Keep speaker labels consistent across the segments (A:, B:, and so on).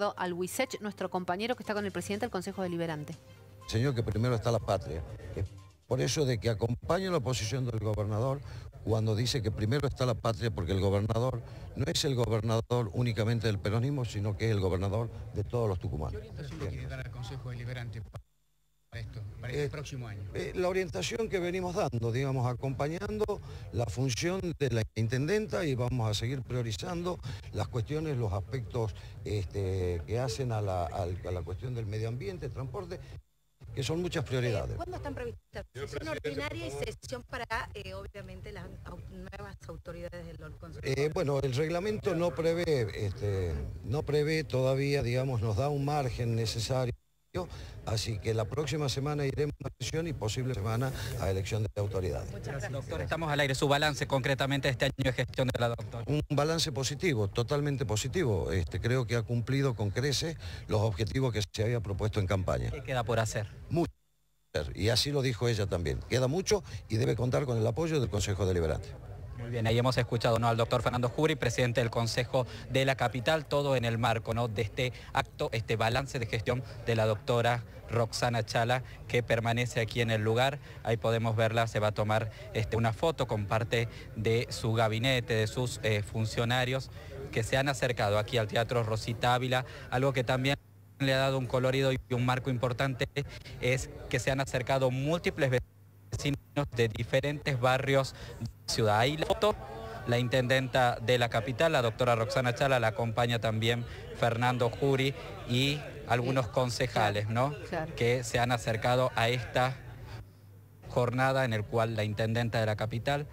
A: Eduardo Alhuisech, nuestro compañero que está con el presidente del Consejo Deliberante.
B: Señor, que primero está la patria. Por eso de que acompaña la posición del gobernador cuando dice que primero está la patria porque el gobernador no es el gobernador únicamente del peronismo, sino que es el gobernador de todos los tucumanos.
C: ¿Qué orientación quiere dar al Consejo Deliberante para esto, para este
B: Eh,
C: próximo año?
B: Eh, la orientación que venimos dando, digamos, acompañando la función de la intendenta y vamos a seguir priorizando las cuestiones, los aspectos este, que hacen a la, al- a la cuestión del medio ambiente, transporte, que son muchas prioridades.
D: ¿Cuándo están previstas? Sesión ordinaria y sesión para, eh, obviamente, las nuevas autoridades del Consejo.
B: Eh, bueno, el reglamento no prevé, este, no prevé todavía, digamos, nos da un margen necesario, así que la próxima semana iremos a sesión y posible semana a elección de autoridades.
E: Doctor, estamos al aire. Su balance concretamente de este año de gestión de la doctora.
B: Un balance positivo, totalmente positivo. Este, creo que ha cumplido con creces los objetivos que se había propuesto en campaña.
E: ¿Qué queda por hacer?
B: Mucho. Y así lo dijo ella también. Queda mucho y debe contar con el apoyo del Consejo Deliberante.
E: Muy bien, ahí hemos escuchado ¿no? al doctor Fernando Jury, presidente del Consejo de la Capital, todo en el marco ¿no? de este acto, este balance de gestión de la doctora Roxana Chala, que permanece aquí en el lugar. Ahí podemos verla, se va a tomar este, una foto con parte de su gabinete, de sus eh, funcionarios que se han acercado aquí al Teatro Rosita Ávila, algo que también le ha dado un colorido y un marco importante es que se han acercado múltiples vecinos de diferentes barrios de la ciudad. Ahí la foto, la intendenta de la capital, la doctora Roxana Chala, la acompaña también Fernando Jury y algunos concejales, ¿no?
A: Claro.
E: Que se han acercado a esta jornada en el cual la intendenta de la capital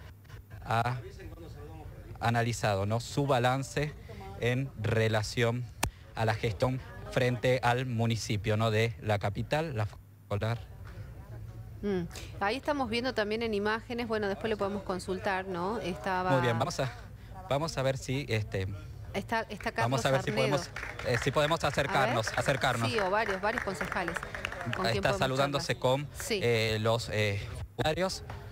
E: ha analizado ¿no? su balance en relación a la gestión frente al municipio ¿no? de la capital, la escolar.
A: Mm. Ahí estamos viendo también en imágenes, bueno, después le podemos consultar, ¿no? Estaba...
E: Muy bien, vamos a, vamos a ver si este,
A: Está, está
E: Vamos a ver si podemos, eh, si podemos acercarnos, acercarnos.
A: Sí, o varios, varios concejales.
E: Está saludándose con eh, los usuarios. Eh,